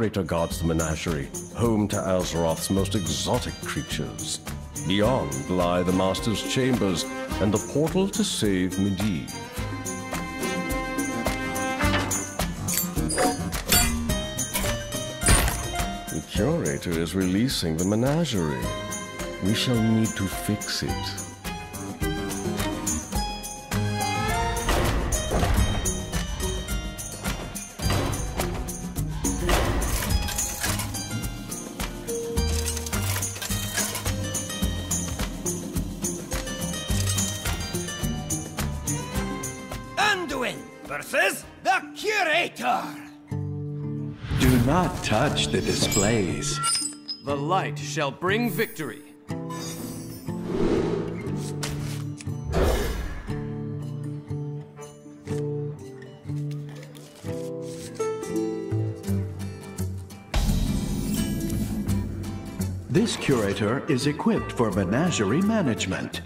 curator guards the menagerie, home to Azeroth's most exotic creatures. Beyond lie the Master's chambers and the portal to save Medivh. The curator is releasing the menagerie. We shall need to fix it. Versus the Curator! Do not touch the displays. The light shall bring victory. This curator is equipped for menagerie management.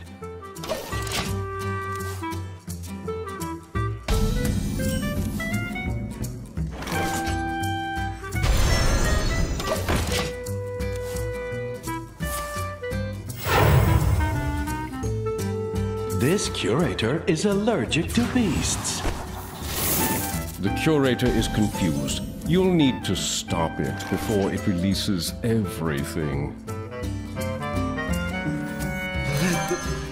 This curator is allergic to beasts. The curator is confused. You'll need to stop it before it releases everything.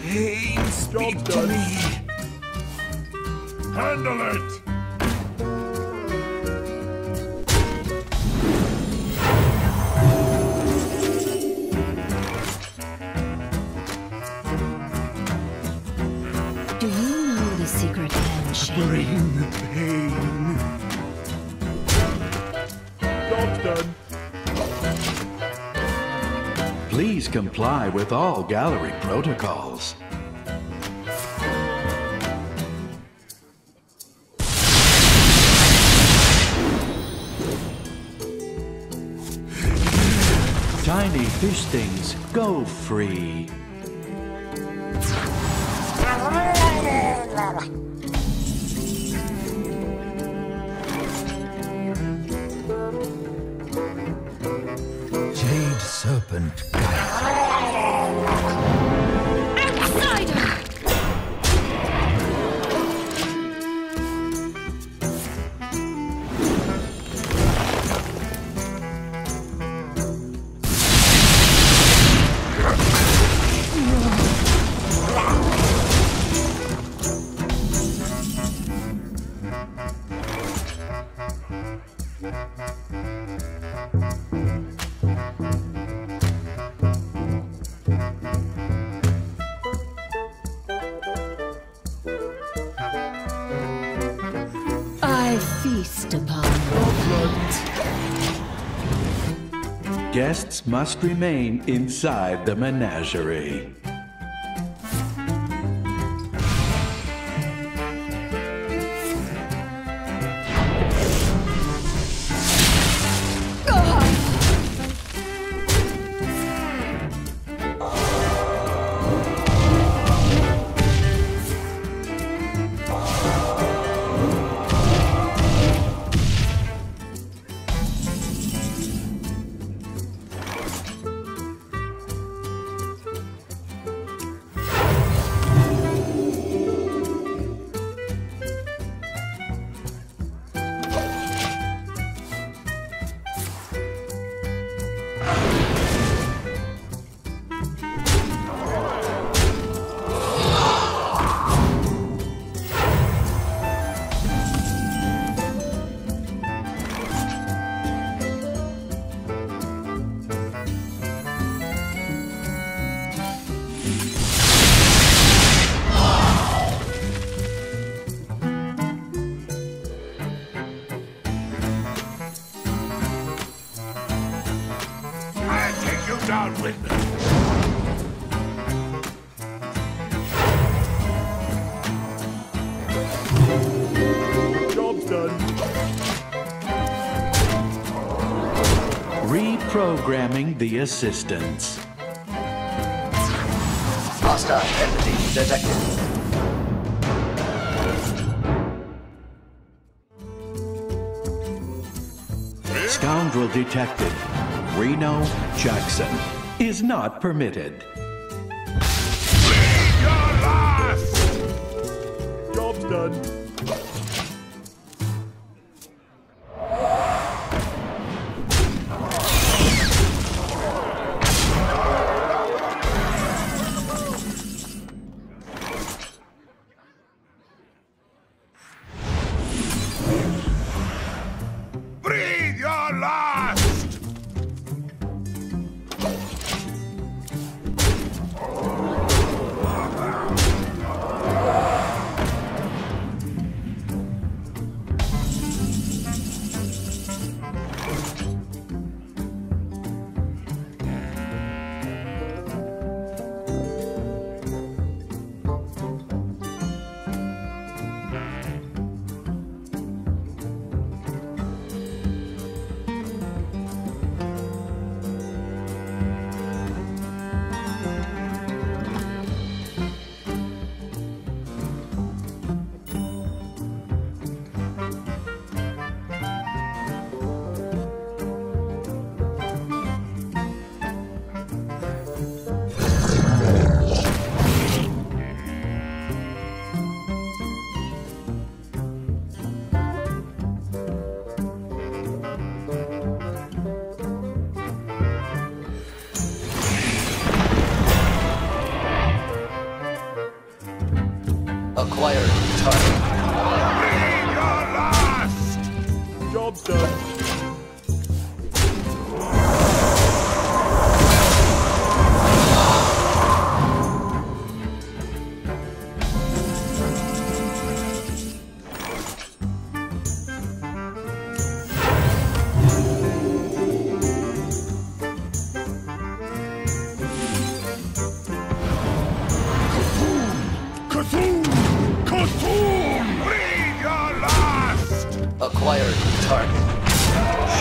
Pain, speak to me! Handle it! Job's done. Please comply with all gallery protocols. Tiny fish things, go free. Must remain inside the menagerie. Reprogramming the assistants. Hostile entity detected. scoundrel detected, Reno Jackson, is not permitted. Your last! Job's done.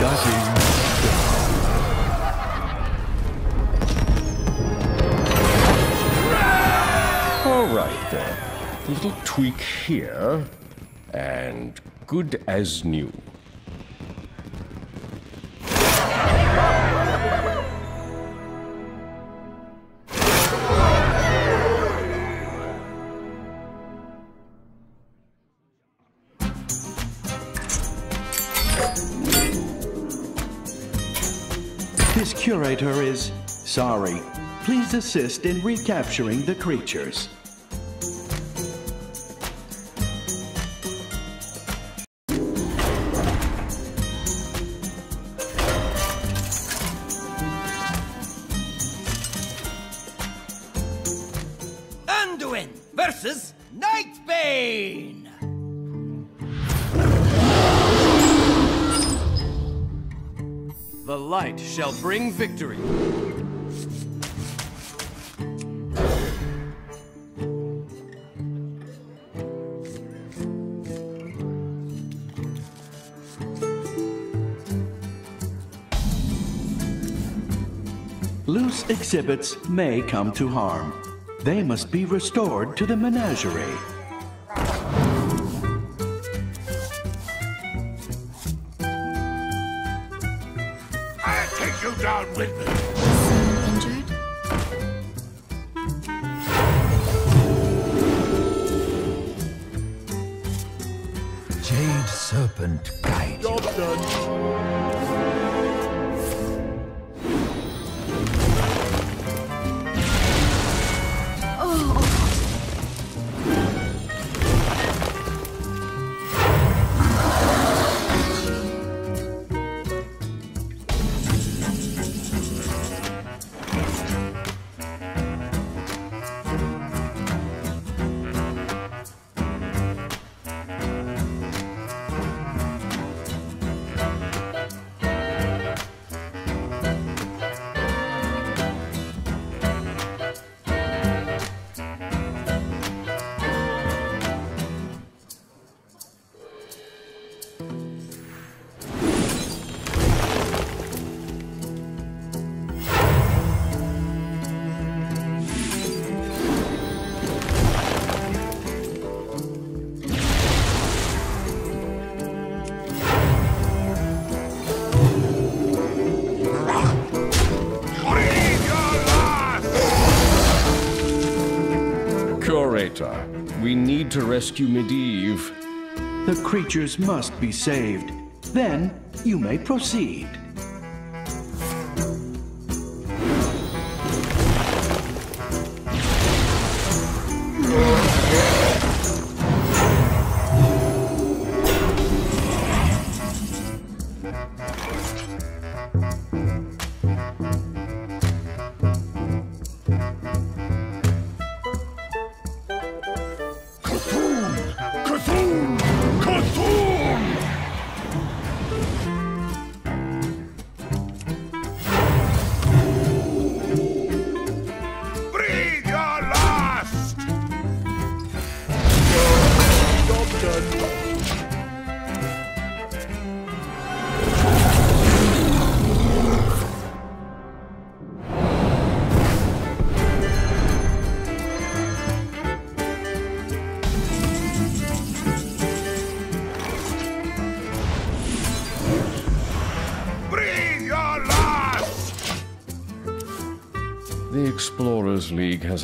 Shutting. All right then. Little tweak here, and good as new. Is sorry. Please assist in recapturing the creatures. Anduin versus shall bring victory. Loose exhibits may come to harm. They must be restored to the menagerie. You down with me. Someone injured? Jade Serpent guide. Job's done. To rescue Medivh. The creatures must be saved. Then you may proceed.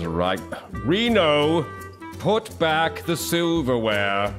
Right. Reno, put back the silverware.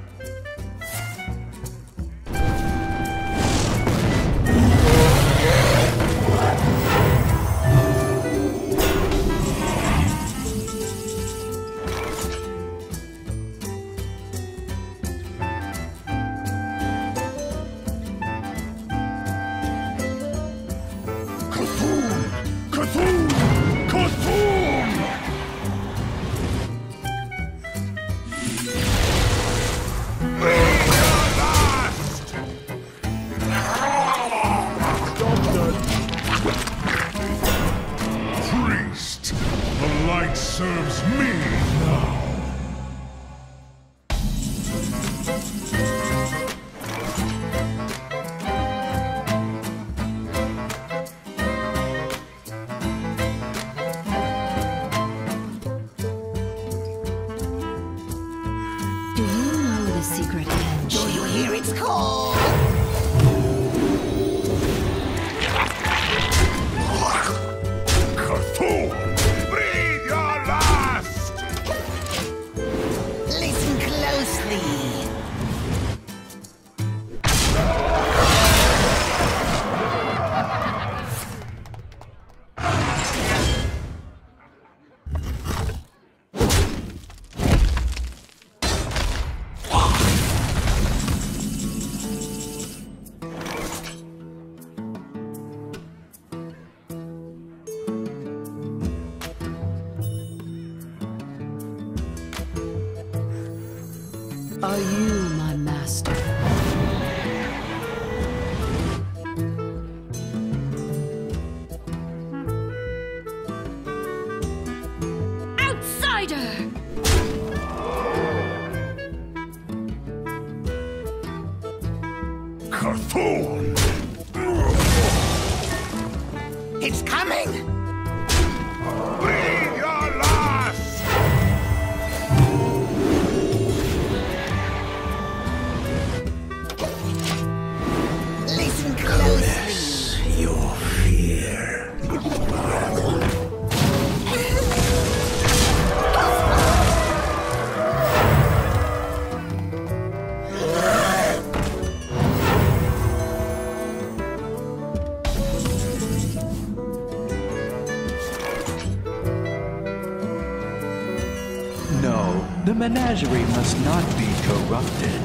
Menagerie must not be corrupted.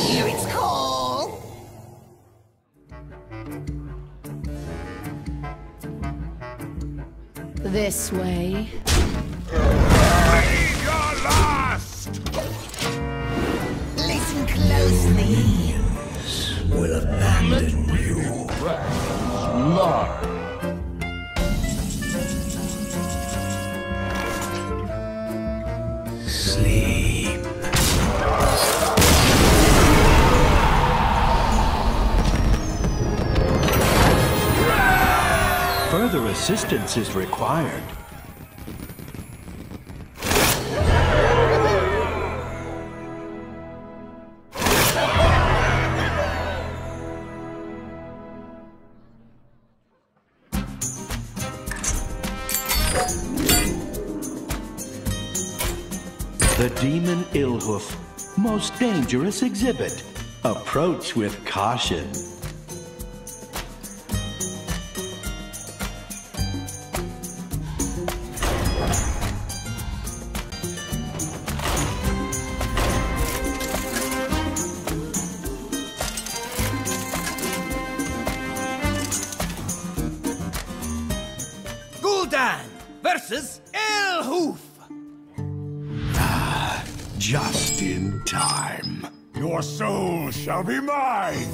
Hear its call? This way. Assistance is required. The demon Illhoof, most dangerous exhibit. Approach with caution. Shall be mine.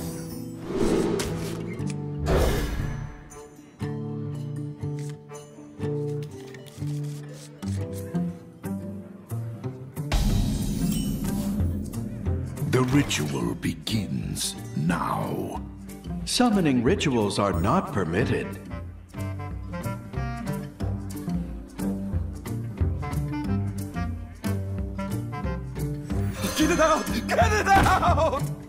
The ritual begins now. Summoning rituals are not permitted. Get it out! Get it out!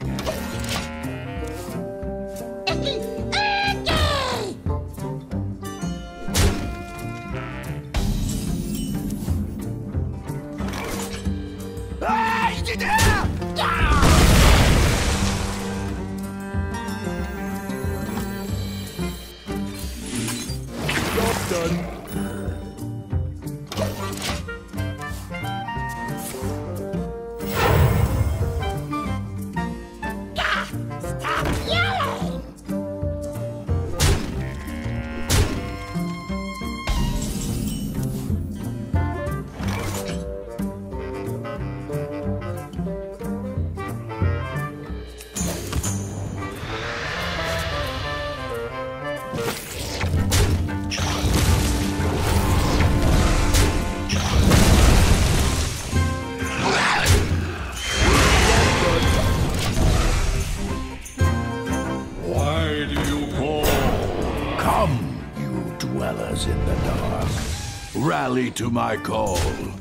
Rally to my call.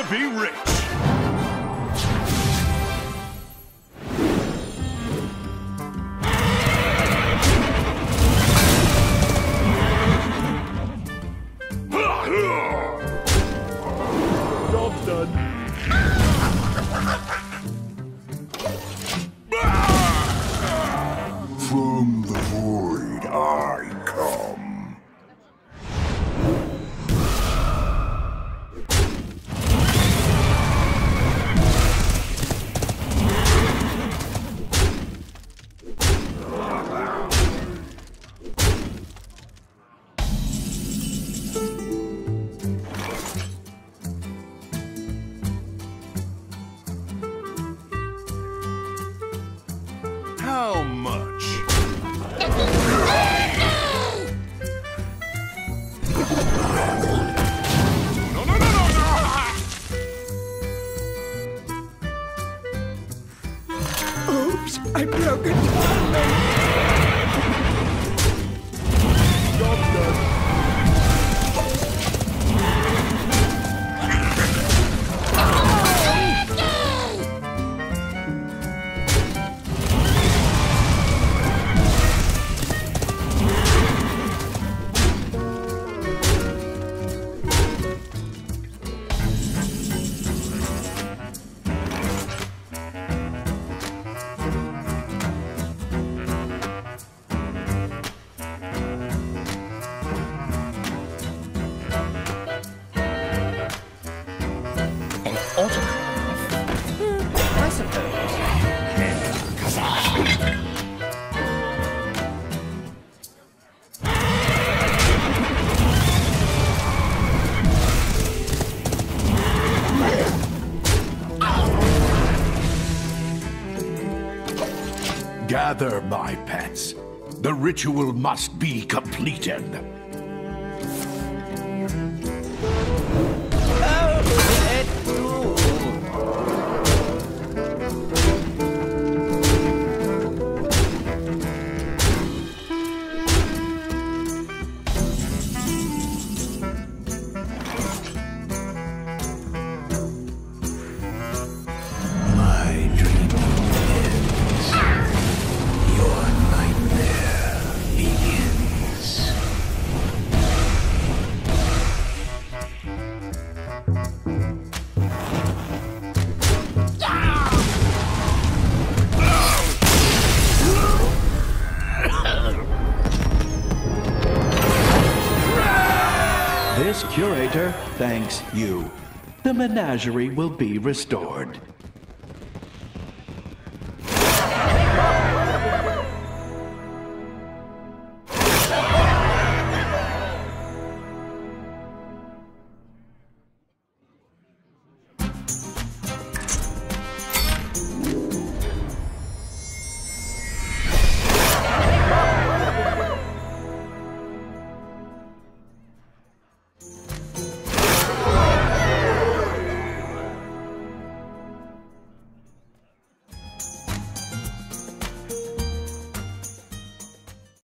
Gonna be rich. Gather, my pets. The ritual must be completed. This curator thanks you. The menagerie will be restored.